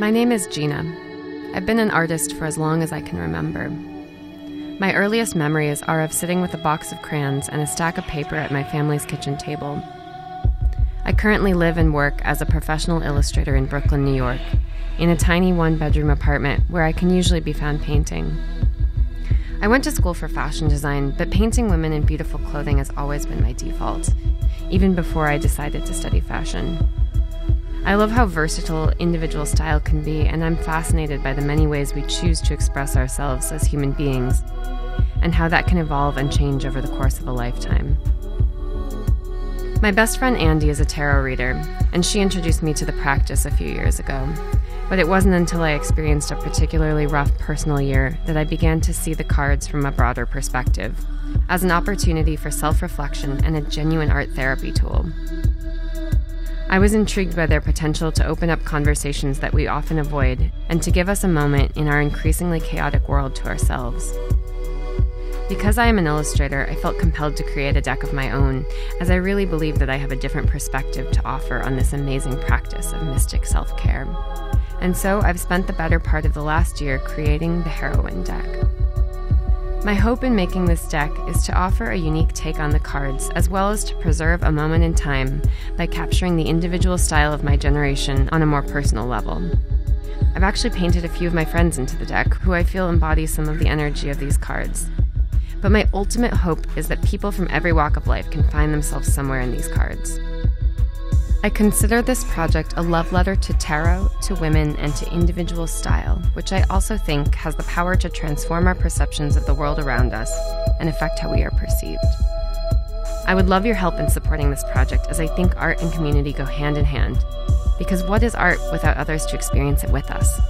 My name is Gina. I've been an artist for as long as I can remember. My earliest memories are of sitting with a box of crayons and a stack of paper at my family's kitchen table. I currently live and work as a professional illustrator in Brooklyn, New York, in a tiny one bedroom apartment where I can usually be found painting. I went to school for fashion design, but painting women in beautiful clothing has always been my default, even before I decided to study fashion. I love how versatile individual style can be, and I'm fascinated by the many ways we choose to express ourselves as human beings, and how that can evolve and change over the course of a lifetime. My best friend Andy is a tarot reader, and she introduced me to the practice a few years ago. But it wasn't until I experienced a particularly rough personal year that I began to see the cards from a broader perspective, as an opportunity for self reflection and a genuine art therapy tool. I was intrigued by their potential to open up conversations that we often avoid and to give us a moment in our increasingly chaotic world to ourselves. Because I am an illustrator, I felt compelled to create a deck of my own, as I really believe that I have a different perspective to offer on this amazing practice of mystic self care. And so I've spent the better part of the last year creating the Heroine deck. My hope in making this deck is to offer a unique take on the cards, as well as to preserve a moment in time by capturing the individual style of my generation on a more personal level. I've actually painted a few of my friends into the deck, who I feel embody some of the energy of these cards. But my ultimate hope is that people from every walk of life can find themselves somewhere in these cards. I consider this project a love letter to tarot, to women, and to individual style, which I also think has the power to transform our perceptions of the world around us and affect how we are perceived. I would love your help in supporting this project as I think art and community go hand in hand. Because what is art without others to experience it with us?